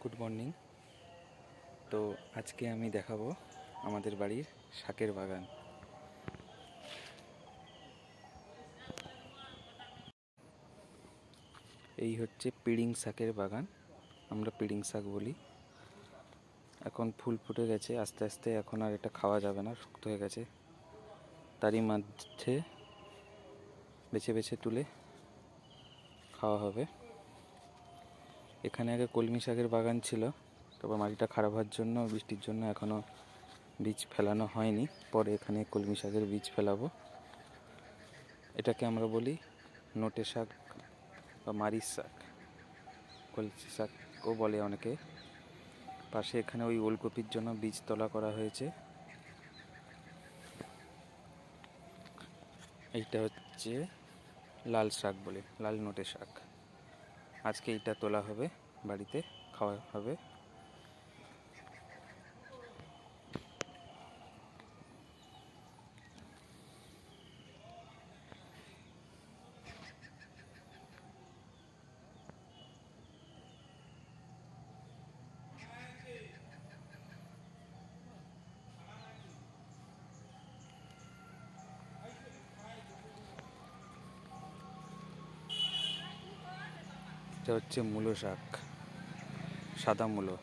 Good morning তো আজকে আমি দেখাবো আমাদের বাড়ির শাকের বাগান। এই হচ্ছে পিড়িং শাকের বাগান, আমরা পিড়িং শাক বলি। এখন ফুল ফুটে গেছে, আস্তে আস্তে এখন আর এটা খাওয়া যাবে না শক্ত হয়ে গেছে। তারই মধ্যে বেছে বেছে তুলে খাওয়া হবে। এখানে আগে কলমি শাকের বাগান ছিল তবে মাটিটা খারাপ হওয়ার জন্য, বৃষ্টির জন্য এখনও বীজ ফেলানো হয়নি। পরে এখানে কলমি শাকের বীজ ফেলাবো। এটাকে আমরা বলি নোটে শাক বা মারিচ শাক। কলসি শাকও বলে অনেকে। পাশে এখানে ওই ওলকপির জন্য বীজ তোলা করা হয়েছে। এইটা হচ্ছে লাল শাক বলে, লাল নোটে শাক। আজকে এইটা তোলা হবে বাড়িতে খাওয়া হবে। এটা হচ্ছে মূলো শাক, সাদা মূলো।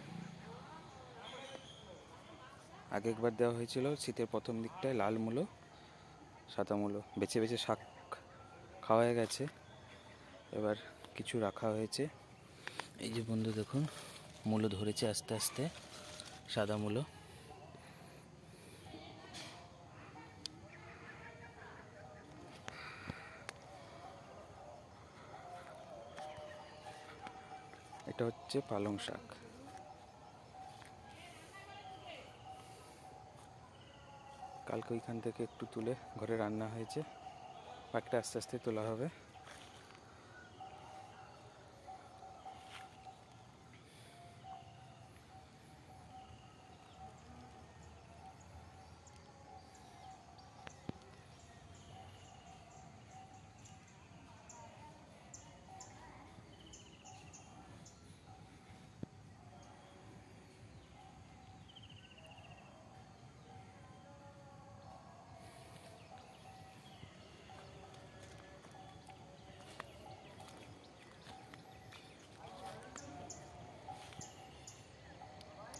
আগে একবার দেওয়া হয়েছিল শীতের প্রথম দিকটায় লাল মূলো, সাদা মূলো। বেছে বেছে শাক খাওয়া হয়ে গেছে। এবার কিছু রাখা হয়েছে। এই যে বন্ধু দেখুন, মূলো ধরেছে আস্তে আস্তে, সাদা মূলো। এটা হচ্ছে পালং শাক। কালকে ওইখান থেকে একটু তুলে ঘরে রান্না হয়েছে। পাখিটা আস্তে আস্তে তোলা হবে।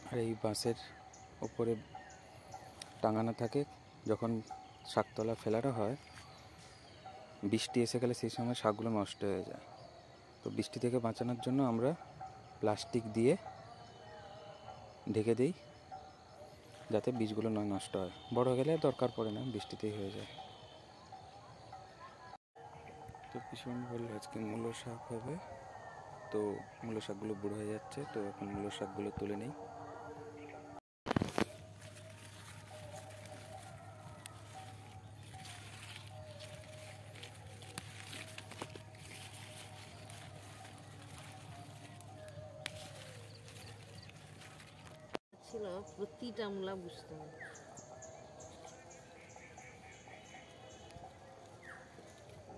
আর এই বাঁশের ওপরে টাঙানো থাকে, যখন শাকতলা ফেলানো হয়, বৃষ্টি এসে গেলে সেই সময় শাকগুলো নষ্ট হয়ে যায়। তো বৃষ্টি থেকে বাঁচানোর জন্য আমরা প্লাস্টিক দিয়ে ঢেকে দিই, যাতে বীজগুলো নয় নষ্ট হয়। বড় গেলে দরকার পড়ে না, বৃষ্টিতেই হয়ে যায়। তো পিছন বলল আজকে মূলো শাক হবে। তো মূলো শাকগুলো বুড়ো হয়ে যাচ্ছে, তো এখন মূলো শাকগুলো তুলে নেই। ছিল, প্রতিটা মূলা বুঝতে হবে।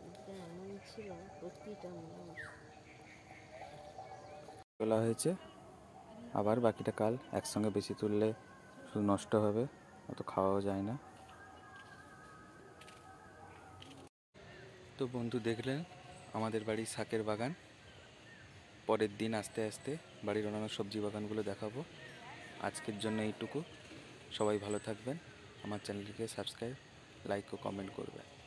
এটা এমন ছিল, প্রতিটা মূলা তোলা হয়েছে। আবার বাকিটা কাল একসঙ্গে বেশি তুললে শুধু নষ্ট হবে, অত খাওয়াও যায় না। তো বন্ধু দেখলেন, আমাদের বাড়ির শাকের বাগান। পরের দিন আস্তে আস্তে বাড়ির অন্যান্য সবজি বাগানগুলো দেখাবো। আজকের জন্য এইটুকু। সবাই ভালো থাকবেন। আমার চ্যানেলটিকে সাবস্ক্রাইব লাইক ও কমেন্ট করবেন।